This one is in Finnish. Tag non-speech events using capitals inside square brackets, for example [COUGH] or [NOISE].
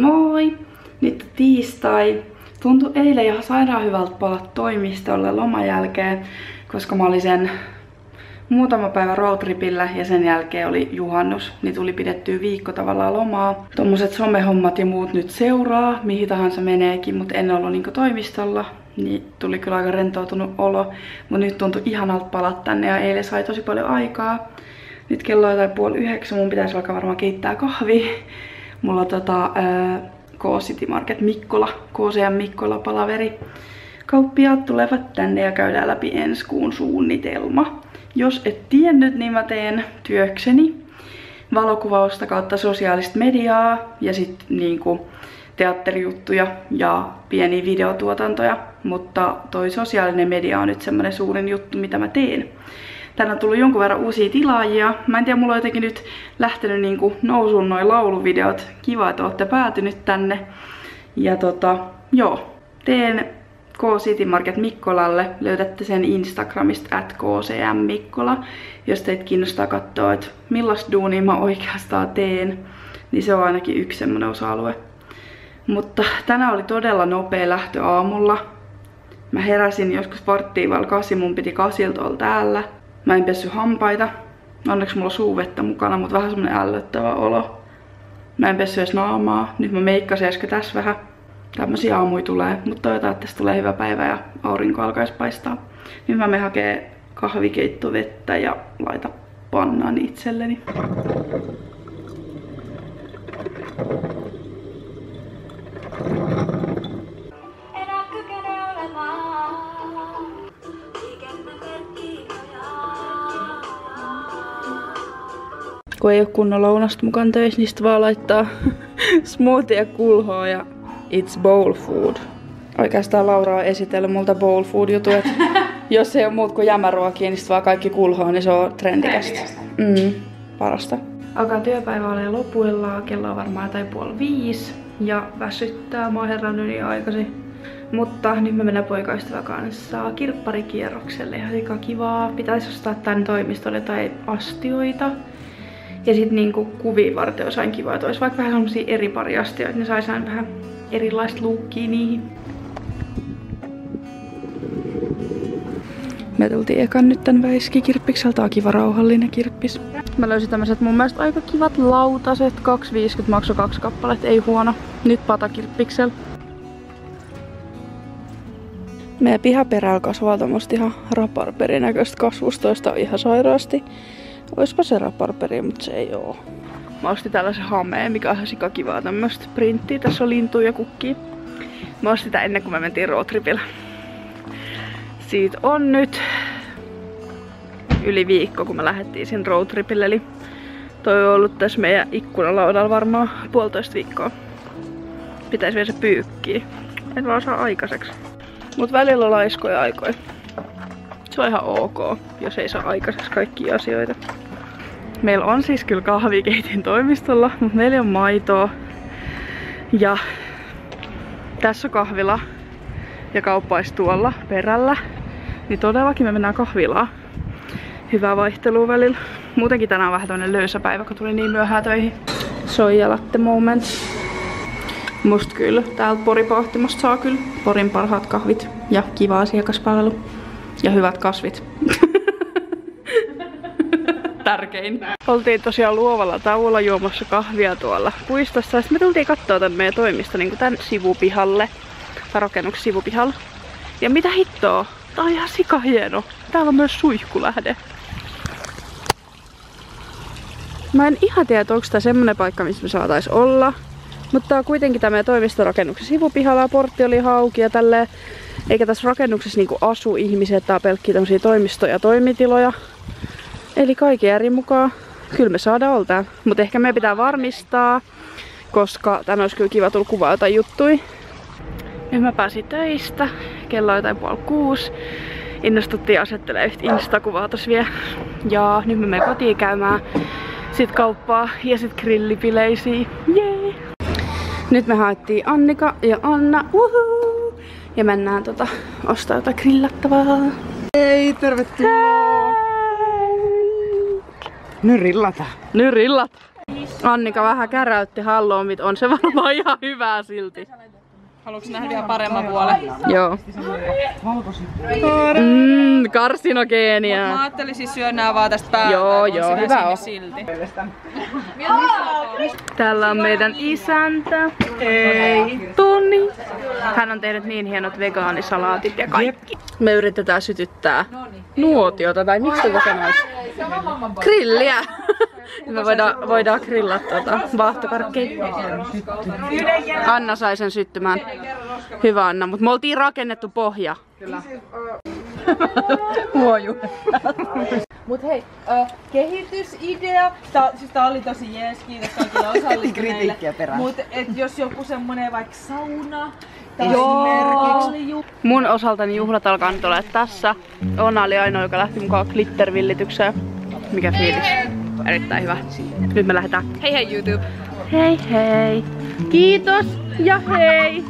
Moi! Nyt on tiistai. Tuntui eilen ihan sairaan hyvältä palata toimistolle loman jälkeen, koska mä olin sen muutama päivä roadtripillä ja sen jälkeen oli juhannus, niin tuli pidettyä viikko tavallaan lomaa. Tuommoiset somehommat ja muut nyt seuraa, mihin tahansa meneekin, mutta en ollut niinku toimistolla, niin tuli kyllä aika rentoutunut olo. Mutta nyt tuntui ihanalta palata tänne ja eilen sai tosi paljon aikaa. Nyt kello on jotain puoli yhdeksän, mun pitäisi alkaa varmaan keittää kahvia. Mulla tota, K-City Market Mikkola, KCM Mikkola palaveri. Kauppiaat tulevat tänne ja käydään läpi ensi kuun suunnitelma. Jos et tiennyt, niin mä teen työkseni valokuvausta kautta sosiaalista mediaa ja sitten niinku teatterijuttuja ja pieniä videotuotantoja, mutta toi sosiaalinen media on nyt semmonen suurin juttu, mitä mä teen. Tänne on tullut jonkun verran uusia tilaajia. Mä en tiedä, mulla on jotenkin nyt lähtenyt niinku nousuun noin lauluvideot. Kiva, että olette päätynyt tänne. Ja tota, joo, teen K City Market Mikkolalle. Löydätte sen Instagramista at KCM Mikkola. Jos teitä kiinnostaa katsoa, että millaista duunia mä oikeastaan teen, niin se on ainakin yksi semmonen osa-alue. Mutta tänään oli todella nopea lähtö aamulla. Mä heräsin joskus varttiin vaan kasi, mun piti kasilta olla täällä. Mä en pessy hampaita. Onneksi mulla on suuvettä mukana, mutta vähän semmonen ällöttävä olo. Mä en pessy edes naamaa. Nyt mä meikkasin äsken tässä vähän. Tämmösiä aamuja tulee, mutta toivotaan, että tästä tulee hyvä päivä ja aurinko alkaisi paistaa. Nyt mä menen hakee kahvikeittovettä ja laita pannaan itselleni. Kun ei ole kunnon lounasta mukaan töissä, niin sit vaan laittaa [LAUGHS] smoothie ja kulhoa ja it's bowl food. Oikeastaan Laura on esitellyt multa bowl food jutuja. [LAUGHS] Jos ei ole muut kuin jämäruokia, niin sit vaan kaikki kulhoa, niin se on trendikästä. Mm, parasta. Alkaa työpäivä ole lopuillaan, kello on varmaan jotain puoli viisi. Ja väsyttää, mä oon herännyt niin aikaisin. Mutta nyt me mennään poikaystävän kanssa kirpparikierrokselle. Ihan aika kivaa. Pitäisi ostaa tän toimistolle jotain astioita. Ja sit niinku kuvia varten olisi aina kiva, että olisi vaikka vähän semmosia eri pari astioita, niin sais aina vähän erilaista luukkia niihin. Me tultiin ekan nyt tän väiskikirppikseltä, kiva rauhallinen kirppis. Mä löysin tämmöiset mun mielestä aika kivat lautaset, 2,50 makso kaksi kappaletta, ei huono. Nyt patakirppiksel. Meidän pihaperällä kasvaa tämmöstä ihan raparperinäköistä kasvustoista ihan sairaasti. Oispa se raparperi, mutta se ei oo. Mä ostin tällaisen hameen, mikä on sikakivaa tämmöstä printtiä. Tässä on lintuja ja kukkia. Mä ostin sitä ennen kuin me mentiin roadtripillä. Siitä on nyt yli viikko, kun me lähdettiin sen roadtripille. Eli toi on ollut tässä meidän ikkunalaudalla varmaan puolitoista viikkoa. Pitäisi vielä se pyykkiä. En vaan saa aikaiseksi. Mut välillä laiskoja aikoja. Se on ihan ok, jos ei saa aikaiseksi kaikkia asioita. Meillä on siis kyllä kahvikeitin toimistolla, mutta meillä on maitoa. Ja tässä on kahvila ja kauppais tuolla perällä. Niin todellakin me mennään kahvilaan. Hyvää vaihtelua välillä. Muutenkin tänään on vähän tämmönen löysä päivä, kun tuli niin myöhään töihin. Soija latte moment. Musta kyllä. Täältä Poripohtimasta saa kyllä Porin parhaat kahvit ja kiva asiakaspalvelu. Ja hyvät kasvit. [LAUGHS] Tärkein. Oltiin tosiaan luovalla tauolla juomassa kahvia tuolla puistossa. Sitten me tultiin kattoo tän meidän toimista niin tän sivupihalle. Tai rakennuksen sivupihalle. Ja mitä hittoa? Tää on ihan sika hieno. Täällä on myös suihkulähde. Mä en ihan tiedä, onko tää semmonen paikka, missä me saatais olla. Mutta tää on kuitenkin tämä meidän toimistorakennuksen sivupihalla portti oli hauki ja tälleen. Eikä tässä rakennuksessa niinku asu ihmiset, tää on pelkkiä toimistoja ja toimitiloja. Eli kaiken järjen mukaan kyllä me saadaan olla täällä. Mutta ehkä me pitää varmistaa, koska tän olisi kyllä kiva tulla kuvaa jotain juttui. Nyt mä pääsin töistä. Kello on jotain puoli kuusi. Innostuttiin asettelee yhtä instakuvaa tossa vielä. Ja nyt mä menen kotiin käymään sit kauppaa ja sit grillipileisiin. Jee! Nyt me haettiin Annika ja Anna. Uhu! Ja mennään tota ostaa jotain grillattavaa. Hei, tervetuloa! Nyt rillata. Nyt rillat. Annika vähän käräytti halloumit, on se varmaan ihan hyvää silti. Haluatko nähdä vielä paremman puolen? Joo. Mm, karsinogeenia. Mä ajattelin siis syödä nää vaan tästä päältä. Joo, joo, hyvä on. Silti. Täällä on meidän isäntä. Ei. Toni. Hän on tehnyt niin hienot vegaanisalaatit ja kaikki. Me yritetään sytyttää nuotiota, tai miksi tätä sanoisi? Grilliä. [LAUGHS] Me voidaan, voidaan grillata tota vaahtokarkkia. Anna sai sen syttymään. Hyvä Anna, mutta me oltiin rakennettu pohja. Huoju. Mut hei, äh, kehitysidea, tää, siis tää oli tosi jees, kiitos kaikille osallistuneille. Mut et jos joku semmonen vaikka sauna, tai ju- Mun osaltani juhlat alkaa nyt olla tässä. Onna oli ainoa, joka lähti mukaan glittervillitykseen. Mikä fiilis? Erittäin hyvä. Nyt me lähdetään. Hei hei YouTube! Hei hei! Kiitos ja hei!